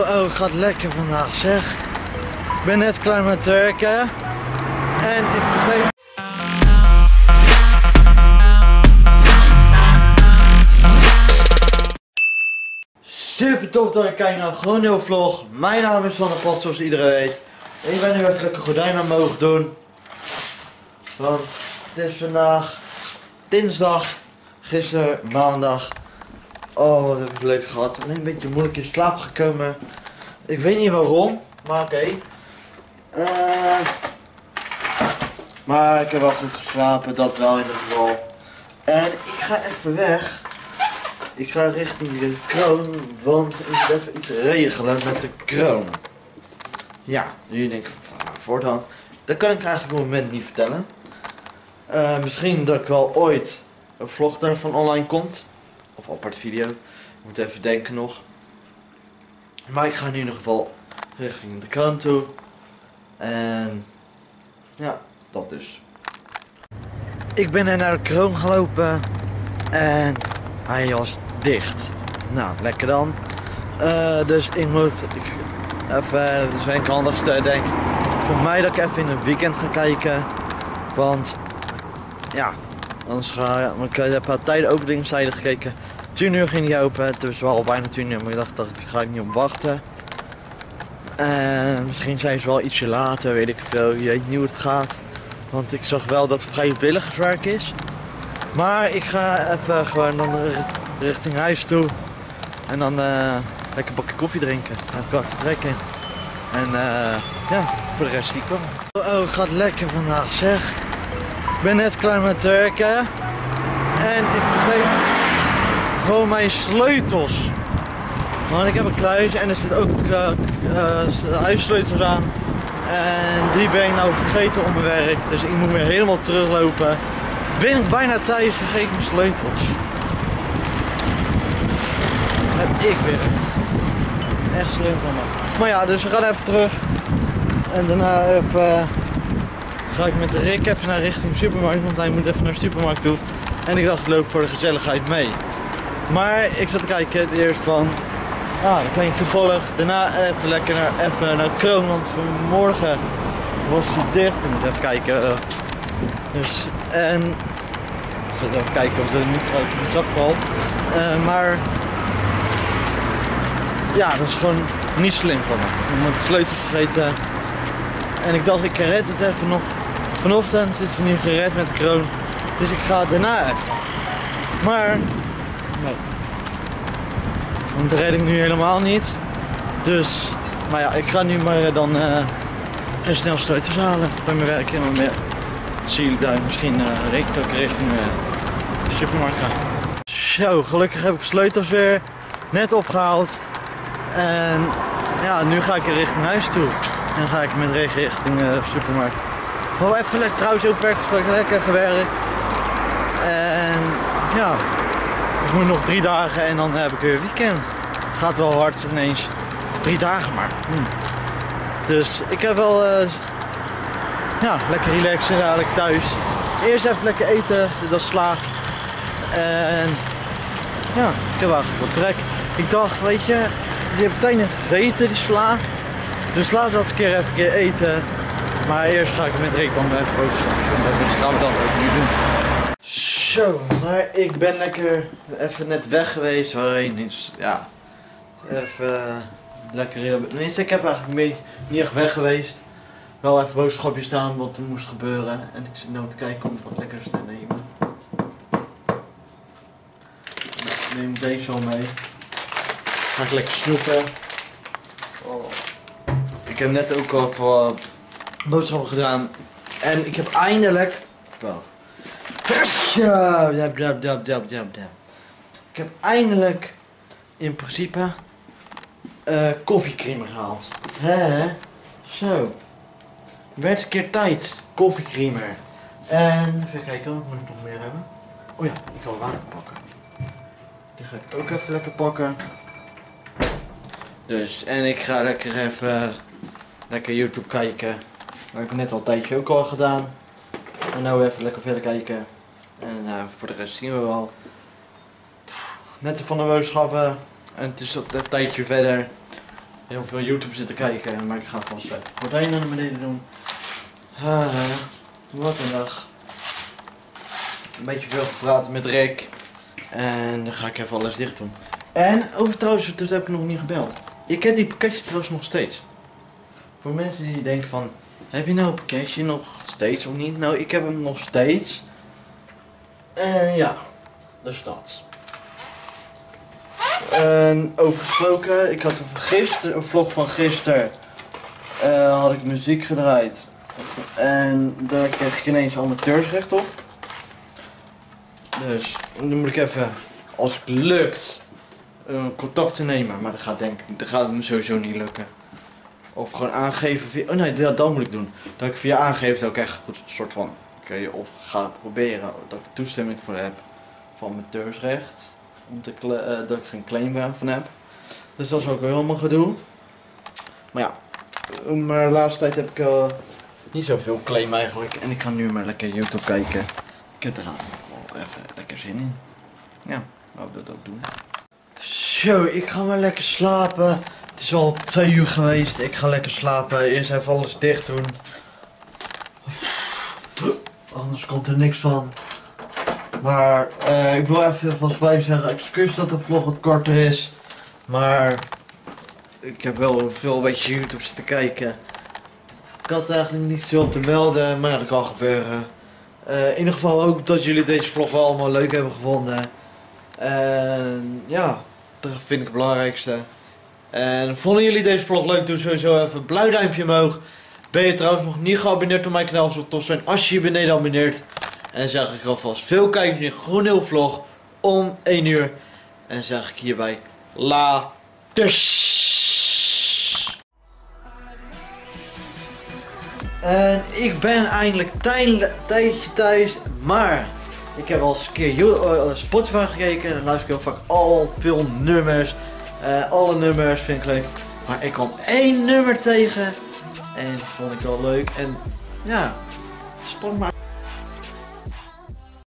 Oh, het gaat lekker vandaag zeg. Ik ben net klaar met werken. En ik vergeet... Super tof dat je kijkt naar een gewoon nieuwe vlog. Mijn naam is Van der Pas zoals iedereen weet. Ik ben nu even lekker gordijn aan mogen doen. Want het is vandaag dinsdag, gisteren maandag. Oh, wat heb ik leuk gehad. Alleen een beetje moeilijk in slaap gekomen. Ik weet niet waarom, maar oké. Eh, maar ik heb wel goed geslapen, dat wel in ieder geval. En ik ga even weg. Ik ga richting de kroon, want ik moet even iets regelen met de kroon. Ja, jullie denken van waarvoor dan? Dat kan ik eigenlijk op het moment niet vertellen. Eh, misschien dat ik wel ooit een vlog daarvan online komt. Of een apart video. Ik moet even denken nog. Maar ik ga nu in ieder geval richting de krant toe. En ja, dat dus. Ik ben naar de kroon gelopen. En hij was dicht. Nou, lekker dan. Eh, dus ik moet ik, even, dus ben ik handigste denk voor mij dat ik even in een weekend ga kijken. Want ja, anders ga ik. Ik heb een tijden openingstijden gekeken. 10 uur ging die open, het was wel bijna 10 uur, maar ik dacht dat ik ga niet op wachten. En misschien zijn ze wel ietsje later, weet ik veel, je weet niet hoe het gaat. Want ik zag wel dat het vrijwilligerswerk is. Maar ik ga even gewoon dan richting huis toe. En dan uh, lekker een bakje koffie drinken. Dan heb ik. En uh, ja, voor de rest ik wel. Oh, het gaat lekker vandaag zeg. Ben net klaar met werken. En ik vergeet gewoon mijn sleutels. Want ik heb een kluis en er zit ook uh, uh, aan. En die ben ik nou vergeten op mijn werk. Dus ik moet weer helemaal teruglopen. Ben ik bijna thuis, vergeet mijn sleutels. Heb ik weer. Echt slim van me. Maar ja, dus we gaan even terug. En daarna heb, uh, ga ik met Rick even naar richting de supermarkt. Want hij moet even naar de supermarkt toe. En ik dacht, loop voor de gezelligheid mee. Maar ik zat te kijken eerst van, ah, dan kan toevallig daarna even lekker naar, even naar Kroon, want morgen was hij dicht. Ik moet even kijken. Uh, dus, en, ik ga even kijken of er niet uit de zak valt. Uh, maar, ja, dat is gewoon niet slim van me. Ik moet de sleutel vergeten. En ik dacht, ik red het even nog. Vanochtend is hij nu gered met de kroon. Dus ik ga daarna even. Maar Nee. Want dat red ik nu helemaal niet. Dus, maar ja, ik ga nu maar dan uh, even snel sleutels halen bij mijn werk. En meer zie jullie daar misschien uh, richting, richting de supermarkt gaan. Zo, gelukkig heb ik sleutels weer net opgehaald. En ja, nu ga ik richting huis toe. En dan ga ik met regen richting de supermarkt. Wel even trouwens gesproken, lekker gewerkt. En ja, ik moet nog drie dagen en dan heb ik weer weekend. Gaat wel hard ineens. Drie dagen maar. Hm. Dus ik heb wel uh, ja, lekker relaxen dadelijk thuis. Eerst even lekker eten, dat sla. En ja, ik heb wel trek. Ik dacht, weet je, die heb meteen gegeten, die sla. Dus laten we dat een keer even eten. Maar eerst ga ik met Rick dan even boodschappen. Dus gaan we dat ook nu doen. Zo, maar ik ben lekker even net weg geweest. Waarheen is, ja, even uh, lekker. Tenminste, ik heb eigenlijk mee, niet echt weg geweest. Wel even boodschapjes staan wat er moest gebeuren. En ik zit nu te kijken om wat lekkers te nemen. Ik neem deze al mee. Ga ik lekker snoepen. Oh. Ik heb net ook al boodschappen gedaan. En ik heb eindelijk. Wel, Ik heb eindelijk in principe uh, koffiecreamer gehaald. Hè? Zo. Werd een keer tijd. Koffiecreamer. En even kijken, moet ik nog meer hebben? Oh ja, ik kan water pakken. Die ga ik ook even lekker pakken. Dus, en ik ga lekker even lekker YouTube kijken. Dat heb ik net al een tijdje ook al gedaan. En nou even lekker verder kijken. En uh, voor de rest zien we wel. Net van de boodschappen. En het is een tijdje verder. heel veel YouTube zitten kijken, maar ik ga vast even gordijnen naar beneden doen. Wat een dag. Een beetje veel gepraat met Rick. En dan ga ik even alles dicht doen. En, oh trouwens, dat heb ik nog niet gebeld. Ik heb die pakketje trouwens nog steeds. Voor mensen die denken van, heb je nou een pakketje nog steeds of niet? Nou, ik heb hem nog steeds. En ja, dus dat. En over ik had een, gister, een vlog van gisteren. eh, had ik muziek gedraaid. En daar kreeg ik ineens amateursrecht op. Dus nu moet ik even, als het lukt, eh, contact te nemen. Maar dat gaat denk dat gaat me sowieso niet lukken. Of gewoon aangeven via, oh nee, dat, dat moet ik doen. Dat ik via aangeef dat ik echt een soort van, oké, of ga proberen dat ik toestemming voor heb van amateursrecht. Om te eh, dat ik geen claim van heb. Dus dat is ook helemaal gedoe. Maar ja, eh, maar de laatste tijd heb ik eh, niet zoveel claim eigenlijk. En ik ga nu maar lekker YouTube kijken. Ik heb er wel even lekker zin in. Ja, laten we dat ook doen. Zo, ik ga maar lekker slapen. Het is al twee uur geweest. Ik ga lekker slapen. Eerst even alles dicht doen. Anders komt er niks van. Maar eh, ik wil even van bij zeggen, excuus dat de vlog wat korter is. Maar ik heb wel veel een beetje YouTube zitten kijken. Ik had eigenlijk niet veel te melden, maar dat kan gebeuren. Eh, in ieder geval ook dat jullie deze vlog wel allemaal leuk hebben gevonden. En ja, dat vind ik het belangrijkste. En vonden jullie deze vlog leuk, doe sowieso even een blauw duimpje omhoog. Ben je trouwens nog niet geabonneerd op mijn kanaal, zou het tof zijn als je je beneden abonneert. En zeg ik alvast veel kijken naar Groeneel vlog om 1 uur. En zeg ik hierbij laters. En ik ben eindelijk tijdje thuis, maar ik heb al eens een keer eh, Spotify gekeken en dan luister ik heel vaak al veel nummers. Eh, alle nummers vind ik leuk, maar ik kwam één nummer tegen en die vond ik wel leuk en ja, sprong maar